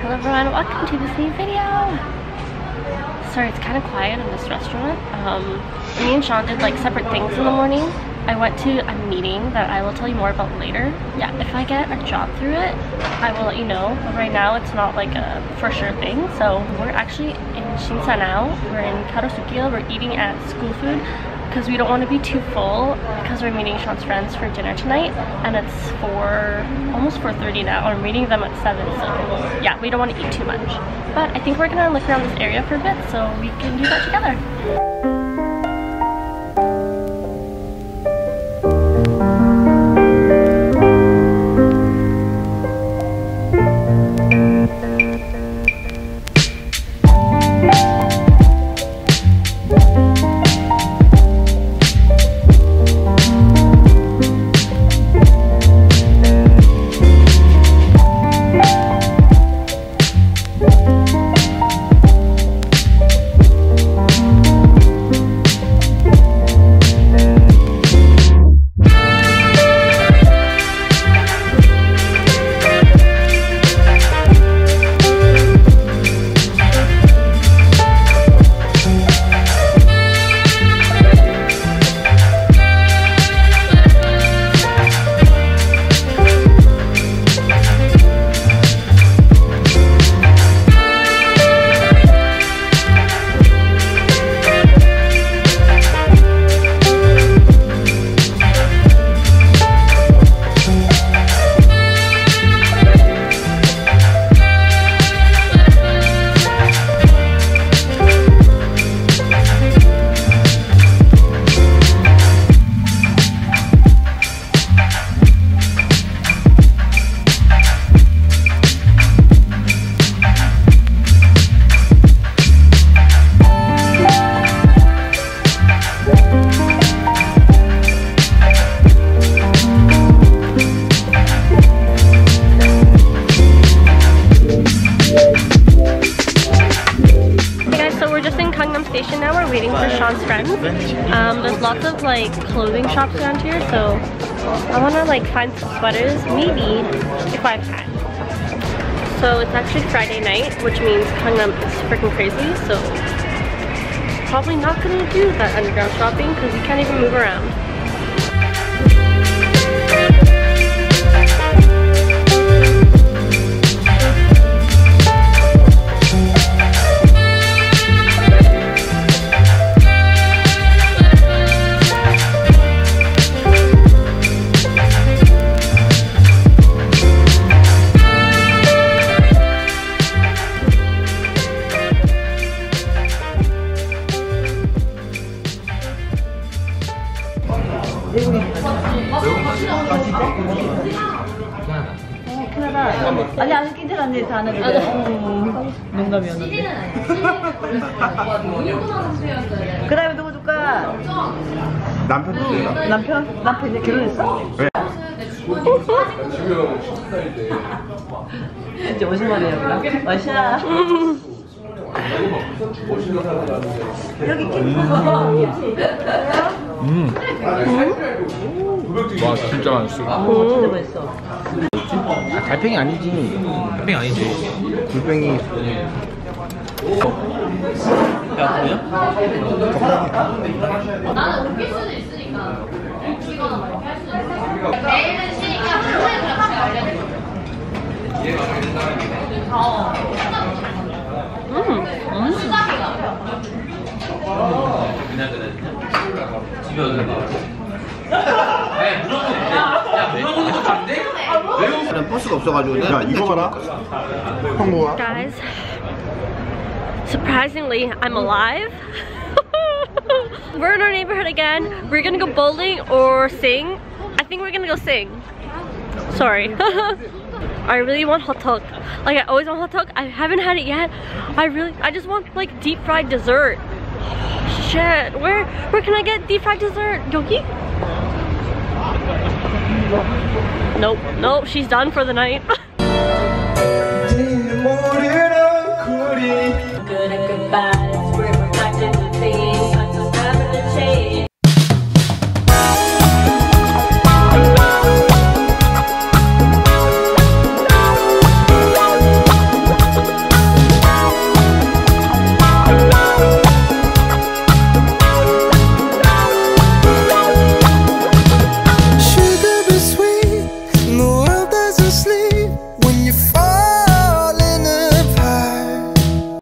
Hello everyone, welcome to this new video. Sorry, it's kind of quiet in this restaurant. Um, me and Sean did like separate things in the morning. I went to a meeting that I will tell you more about later. Yeah, if I get a job through it, I will let you know. But right now, it's not like a for sure thing. So we're actually in Shinsa now. We're in Garosugil. We're eating at school food because we don't want to be too full because we're meeting Sean's friends for dinner tonight and it's for almost 4.30 now. I'm meeting them at 7 so yeah, we don't want to eat too much. But I think we're going to look around this area for a bit so we can do that together. Station now. We're waiting for Sean's friends. Um, there's lots of like clothing shops around here, so I want to like find some sweaters, maybe if I can. So it's actually Friday night, which means Gangnam is freaking crazy. So probably not gonna do that underground shopping because you can't even move around. 아니 안 괜찮았네 다 하나 음, 농담이었는데 그 다음에 누구 줄까? 남편 주세요. 남편? 남편 이제 결혼했어? 네. 이제 오신만해요 마샤 여기 음. 와 진짜 맛있어. 오 진짜 맛있어 아, 달팽이 아니지. 달팽이 아니지. 굴팽이. 야 나는 웃길 수도 있으니까 웃기거나 막 이렇게 할 수도 있어 내일은 쉬니까 평소에 같이 알려줘 어 음. 수작이가 저는 버스가 없어가지고. 야 이거 봐라. 황보가. Guys, surprisingly, I'm alive. we're in our neighborhood again. We're gonna go bowling or sing. I think we're gonna go sing. Sorry. I really want hot dog. Like I always want hot dog. I haven't had it yet. I really, I just want like deep fried dessert. Shit, where, where can I get deep fried dessert? Yogi? Nope, nope, she's done for the night. Good goodbye.